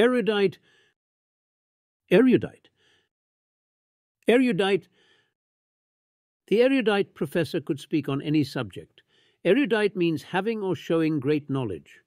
Erudite. Erudite. Erudite. The erudite professor could speak on any subject. Erudite means having or showing great knowledge.